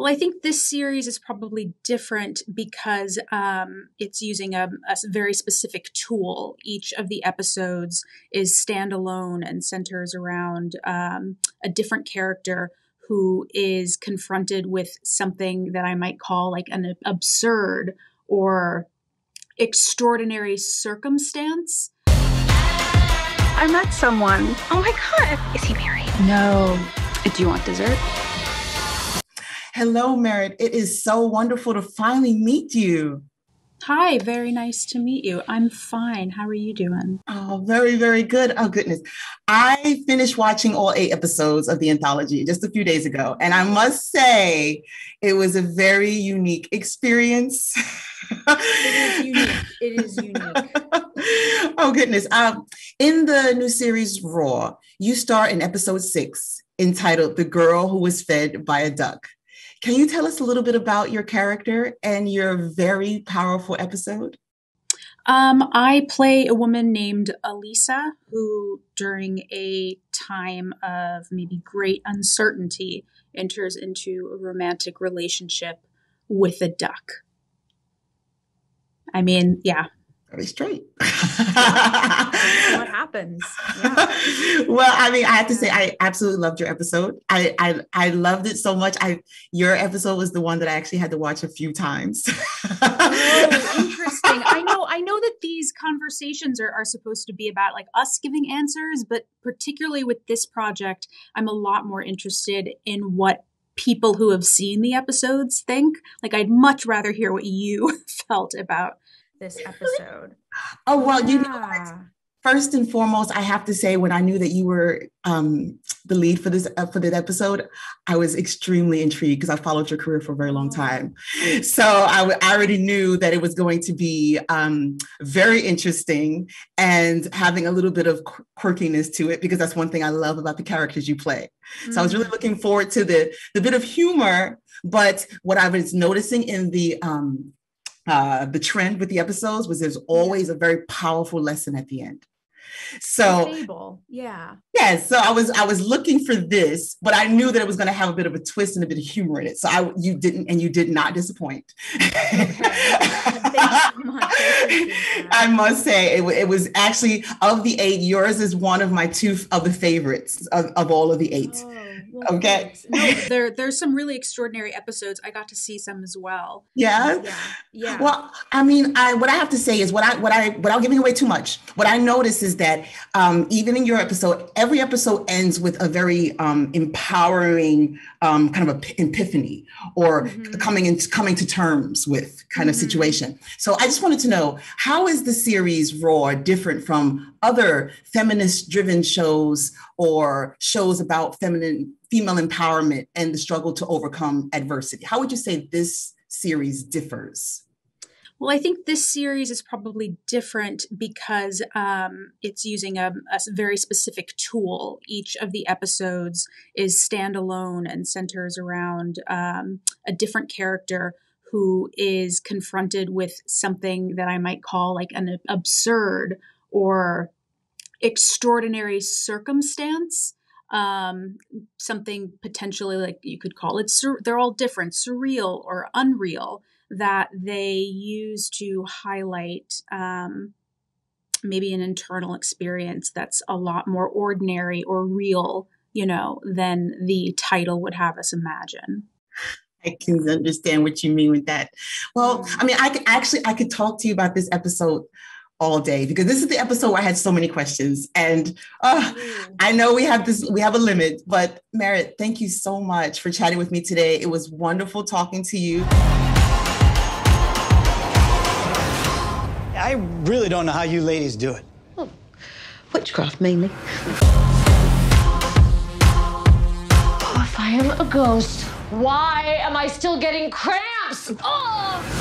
Well, I think this series is probably different because um, it's using a, a, very specific tool. Each of the episodes is standalone and centers around um, a different character who is confronted with something that I might call like an absurd or extraordinary circumstance. I met someone. Oh my God. Is he married? No. Do you want dessert? Hello, Merritt. It is so wonderful to finally meet you. Hi, very nice to meet you. I'm fine. How are you doing? Oh, very, very good. Oh, goodness. I finished watching all eight episodes of the anthology just a few days ago. And I must say, it was a very unique experience. it is unique. It is unique. oh, goodness. Um, in the new series, Roar, you start in episode six entitled The Girl Who Was Fed by a Duck. Can you tell us a little bit about your character and your very powerful episode? Um, I play a woman named Elisa who, during a time of maybe great uncertainty, enters into a romantic relationship with a duck. I mean, yeah, very straight. what happens? Yeah. well, I mean, I have to say, I absolutely loved your episode. I, I I loved it so much. I your episode was the one that I actually had to watch a few times. oh, interesting. I know. I know that these conversations are, are supposed to be about like us giving answers, but particularly with this project, I'm a lot more interested in what people who have seen the episodes think. Like, I'd much rather hear what you felt about this episode. Oh well, yeah. you know, first and foremost, I have to say, when I knew that you were um, the lead for this uh, for this episode, I was extremely intrigued because I followed your career for a very long oh. time. So I, w- I already knew that it was going to be um, very interesting and having a little bit of quirkiness to it because that's one thing I love about the characters you play. Mm-hmm. So I was really mm. looking forward to the the bit of humor. But what I was noticing in the um, uh, the trend with the episodes was there's always a very powerful lesson at the end. So fable, yeah, yeah. So I was I was looking for this, but I knew that it was going to have a bit of a twist and a bit of humor in it. So I you didn't, and you did not disappoint. I must say it, it was actually of the eight. Yours is one of my two of the favorites of, of all of the eight. Oh okay. No, there there's some really extraordinary episodes. I got to see some as well. Yeah. Yeah. Yeah. Well, I mean, I what I have to say is what I what I without giving away too much, what I notice is that um, even in your episode, every episode ends with a very um, empowering um, kind of a epiphany or mm-hmm. coming into coming to terms with kind mm-hmm. of situation. So I just wanted to know how is the series Roar different from other feminist driven shows or shows about feminine female empowerment and the struggle to overcome adversity. How would you say this series differs? Well, I think this series is probably different because um, it's using a, a, very specific tool. Each of the episodes is standalone and centers around um, a different character who is confronted with something that I might call like an absurd or extraordinary circumstance um, something potentially like you could call it, sur- they're all different, surreal or unreal, that they use to highlight um, maybe an internal experience that's a lot more ordinary or real, you know, than the title would have us imagine. I can understand what you mean with that. Well, mm. I mean, I could actually I could talk to you about this episode all day because this is the episode where I had so many questions. And uh, I know we have this, we have a limit, but Merritt, thank you so much for chatting with me today. It was wonderful talking to you. I really don't know how you ladies do it. Well, witchcraft mainly. Oh, if I am a ghost, why am I still getting cramps? Oh!